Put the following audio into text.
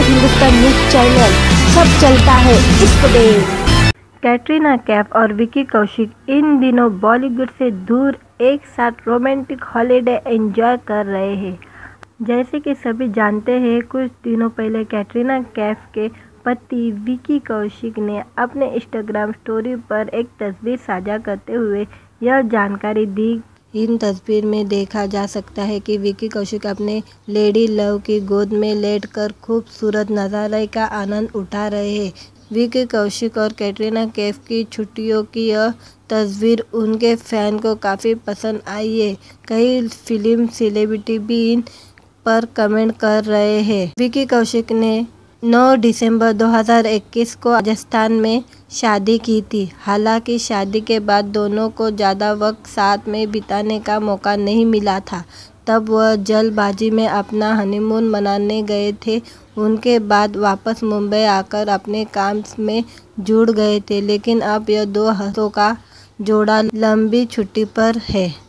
Hindustan news channel सब चलता है इस पे। कैटरीना कैफ और विकी कौशिक इन दिनों बॉलीवुड से दूर एक साथ रोमांटिक हॉलीडे एंजॉय कर रहे हैं। जैसे कि सभी जानते हैं, कुछ दिनों पहले कैटरीना कैफ के पति विकी कौशिक ने अपने इंस्टाग्राम स्टोरी पर एक तस्वीर साझा करते हुए यह जानकारी दी इन तस्वीर में देखा जा सकता है कि विकी कौशिक अपने लेडी लव की गोद में लेटकर खूबसूरत नज़ारे का आनंद उठा रहे हैं। विकी कौशिक और कैटरीना कैफ की छुट्टियों की यह तस्वीर उनके फ़ैन को काफ़ी पसंद आई है। कई फ़िल्म सेलिब्रिटी भी इन पर कमेंट कर रहे हैं। विकी कौशिक ने 9 दिसंबर 2021 को राजस्थान में शादी की थी। हालाँकि शादी के बाद दोनों को ज़्यादा वक्त साथ में बिताने का मौका नहीं मिला था। तब वह जल्दबाजी में अपना हनीमून मनाने गए थे। उनके बाद वापस मुंबई आकर अपने काम में जुड़ गए थे। लेकिन अब यह दो हफ्तों का जोड़ा लंबी छुट्टी पर है।